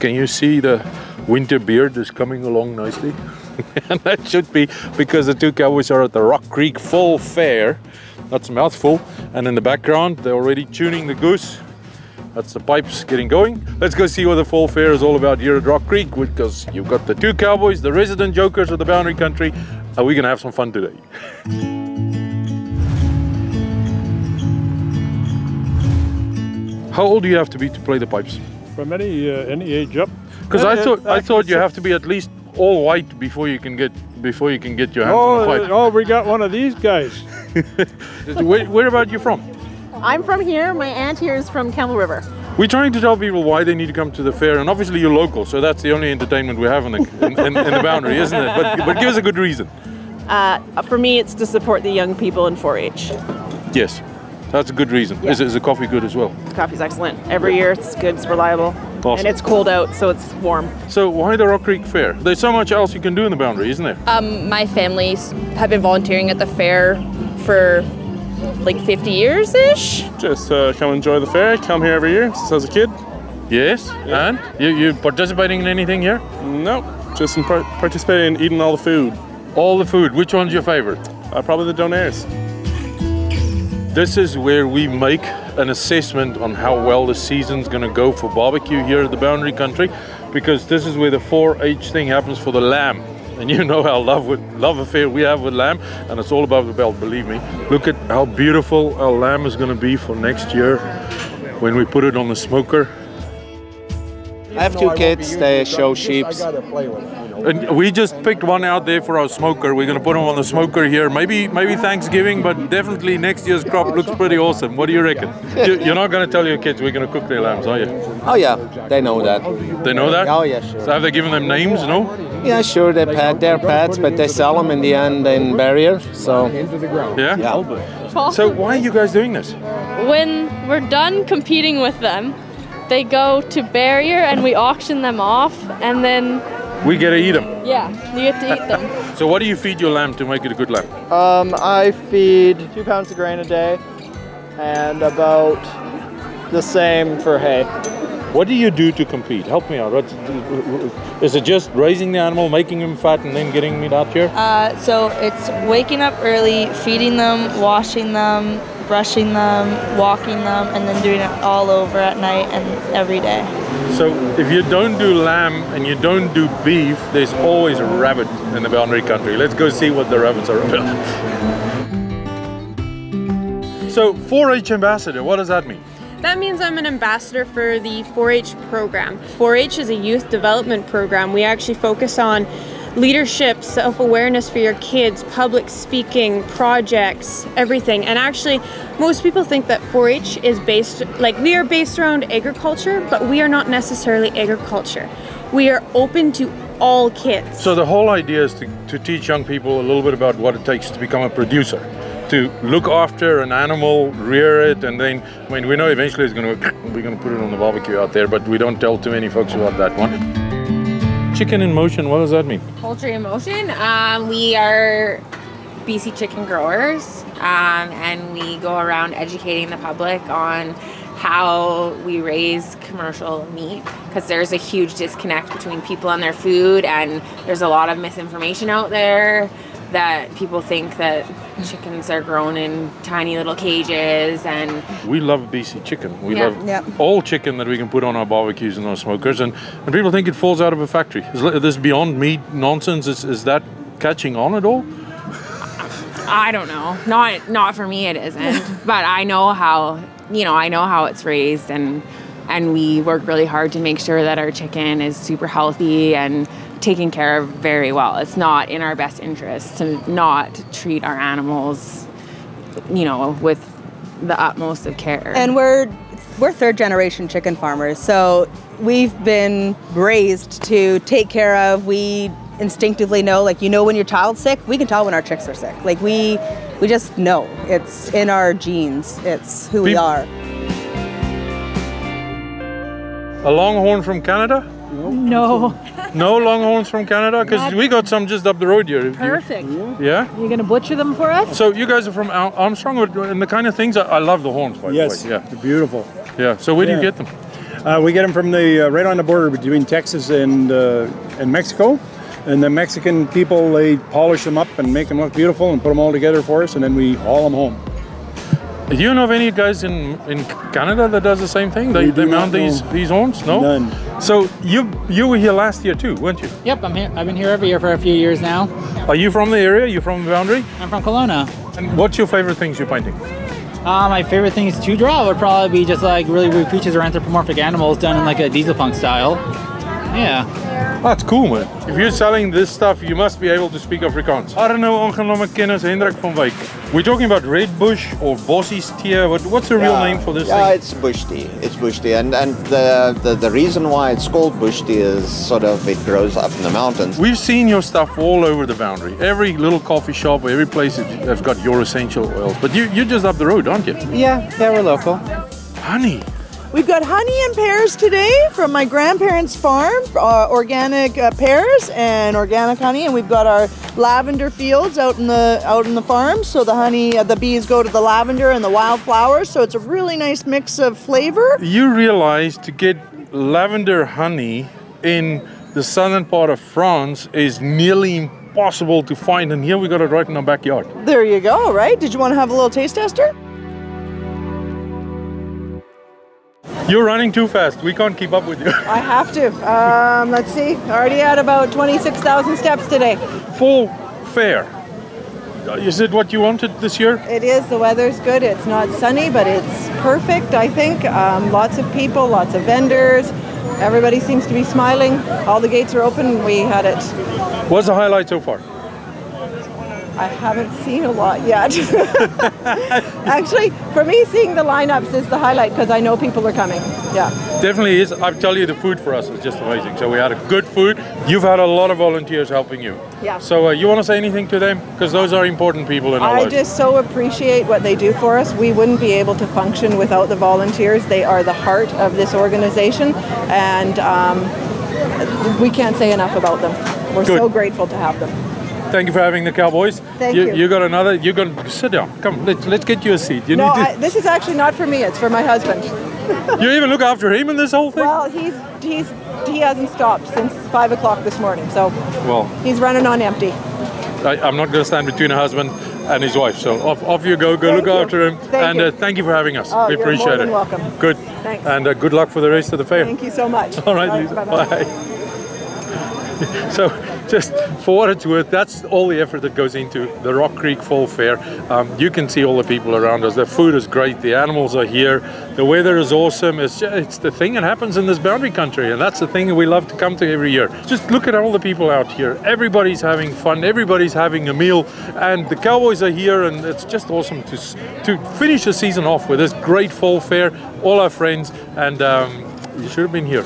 Can you see the winter beard is coming along nicely? and that should be because the two cowboys are at the Rock Creek Fall Fair. That's a mouthful. And in the background, they're already tuning the goose. That's the pipes getting going. Let's go see what the Fall Fair is all about here at Rock Creek because you've got the two cowboys, the resident jokers of the boundary country, and we're gonna have some fun today. How old do you have to be to play the pipes? From any uh, any age up. Because I thought I thought you have to be at least all white before you can get before you can get your hands Oh, on the pipe. oh, we got one of these guys. Where, where about you from? I'm from here. My aunt here is from Campbell River. We're trying to tell people why they need to come to the fair, and obviously you're local, so that's the only entertainment we have in the, in, in, in the boundary, isn't it? But, but give us a good reason. Uh, for me, it's to support the young people in 4-H. Yes, that's a good reason. Is, is the coffee good as well? The coffee's excellent. Every year, it's good, it's reliable, Awesome. and it's cold out, so it's warm. So why the Rock Creek Fair? There's so much else you can do in the boundary, isn't there? Um, my families have been volunteering at the fair for like 50 years ish. Just uh, come enjoy the fair. Come here every year since I was a kid. Yes, and you you participating in anything here? No, just in par- participating in eating all the food. All the food. Which one's your favorite? Uh, probably the donaires. This is where we make an assessment on how well the season's going to go for barbecue here at the Boundary Country, because this is where the 4-H thing happens for the lamb. And you know how love with love affair we have with lamb, and it's all above the belt. Believe me. Look at how beautiful our lamb is going to be for next year when we put it on the smoker. I have two kids. They show sheeps. And we just picked one out there for our smoker. We're going to put them on the smoker here. Maybe maybe Thanksgiving, but definitely next year's crop looks pretty awesome. What do you reckon? You- You're not going to tell your kids we're going to cook their lambs, are you? Oh yeah, they know that. They know that? Oh yeah, sure. So have they given them names? No. Yeah, sure. They pet their pets, but they sell them in the end in barrier. So Yeah. yeah. So why are you guys doing this? When we're done competing with them, they go to barrier and we auction them off, and then We get to eat them. yeah, you get to eat them. So what do you feed your lamb to make it a good lamb? Um, I feed two pounds of grain a day and about the same for hay. What do you do to compete? Help me out. What's, is it just raising the animal, making him fat, and then getting meat out here? Uh, so it's waking up early, feeding them, washing them, brushing them, walking them, and then doing it all over at night and every day. So if you don't do lamb and you don't do beef, there's always a rabbit in the boundary country. Let's go see what the rabbits are about. So 4-H ambassador, what does that mean? That means I'm an ambassador for the 4 H program. 4 H is a youth development program. We actually focus on leadership, self awareness for your kids, public speaking, projects, everything. And actually, most people think that 4 H is based, like, we are based around agriculture, but we are not necessarily agriculture. We are open to all kids. So the whole idea is to, to teach young people a little bit about what it takes to become a producer, to look after an animal, rear it, and then I mean we know eventually it's going to we're going to put it on the barbecue out there, but we don't tell too many folks about that one. Chicken in motion. What does that mean? Poultry in Motion. Um, we are BC chicken growers, um, and we go around educating the public on how we raise commercial meat because there's a huge disconnect between people and their food, and there's a lot of misinformation out there that people think that chickens are grown in tiny little cages and We love BC chicken. We Yeah. love Yep. all chicken that we can put on our barbecues and our smokers, and, and people think it falls out of a factory. Is this beyond meat nonsense? Is, is that catching on at all? I don't know. Not not for me it isn't. but I know how you know, I know how it's raised and and we work really hard to make sure that our chicken is super healthy and taken care of very well. It's not in our best interest to not treat our animals you know, with the utmost of care. And we're we're third generation chicken farmers, so we've been raised to take care of. We instinctively know, like you know, when your child's sick, we can tell when our chicks are sick. Like we we just know it's in our genes. It's who we are. A longhorn from Canada? No. No longhorns from Canada? Because we got some just up the road here. You- Perfect. Yeah? You're gonna butcher them for us? So you guys are from Ar- Armstrong, and the kind of things I, I love the horns. By Yes, the way. Yeah, they're beautiful. yeah. So where do you get them? Uh, we get them from the uh, right on the border between Texas and uh, and Mexico, and the Mexican people they polish them up and make them look beautiful and put them all together for us, and then we haul them home. Do you know of any guys in, in Canada that does the same thing? They, they mount these know. these horns? No. None. So you you were here last year too, weren't you? Yep, I'm here. I've been here every year for a few years now. Are you from the area? You from the boundary? I'm from Kelowna. And what's your favorite things you're painting? Uh, my favorite thing is to draw would probably be just like really weird creatures or anthropomorphic animals done in like a diesel punk style. Yeah. That's cool man. If you're selling this stuff, you must be able to speak Afrikaans. Arno aangename kennis Hendrik van Wyk. We're talking about red bush or bossies teer. What, what's the real name for this yeah, thing? it's bush tea. It's bush tea, and and the, the the reason why it's called bush tea is sort of it grows up in the mountains. We've seen your stuff all over the boundary. Every little coffee shop, every place has got your essential oils. But you, you're just up the road, aren't you? Yeah, yeah, we're local. Honey. We've got honey and pears today from my grandparents' farm, uh, organic uh, pears and organic honey, and we've got our lavender fields out in the out in the farm. So the honey, uh, the bees go to the lavender and the wildflowers. So it's a really nice mix of flavor. You realize to get lavender honey in the southern part of France is nearly impossible to find, and here we got it right in our backyard. There you go. Right? Did you want to have a little taste tester? You're running too fast. We can't keep up with you. I have to. Um, let's see. Already at about twenty-six thousand steps today. Full fair. Is it what you wanted this year? It is. The weather's good. It's not sunny, but it's perfect. I think. Um, lots of people, lots of vendors. Everybody seems to be smiling. All the gates are open. We had it. What's the highlight so far? I haven't seen a lot yet. Actually, for me, seeing the lineups is the highlight because I know people are coming. Yeah. Definitely is. I tell you, the food for us is just amazing. So we had a good food. You've had a lot of volunteers helping you. Yeah. So uh, you want to say anything to them? Because those are important people in our I lives. just so appreciate what they do for us. We wouldn't be able to function without the volunteers. They are the heart of this organization, and um, we can't say enough about them. We're Good. so grateful to have them. Thank you for having the Cowboys. Thank you. you. You got another. You got to sit down. Come, let's let's get you a seat. You no, need I, this is actually not for me. It's for my husband. You even look after him in this whole thing. Well, he's he's he hasn't stopped since five o'clock this morning, so Well, he's running on empty. I, I'm not going to stand between a husband and his wife. So off, off you go. Go Thank look you. after him. Thank and you. Uh, thank you for having us. Oh, we appreciate it. welcome. Good. Thanks. And uh, good luck for the rest of the fair. Thank you so much. All right, Lisa. bye-bye. Bye. so, just for what it's worth, that's all the effort that goes into the Rock Creek Fall Fair. Um, you can see all the people around us. The food is great. The animals are here. The weather is awesome. It's just, it's the thing that happens in this boundary country, and that's the thing that we love to come to every year. Just look at all the people out here. Everybody's having fun. Everybody's having a meal, and the Cowboys are here, and it's just awesome to to finish the season off with this great fall fair. All our friends, and um, you should have been here.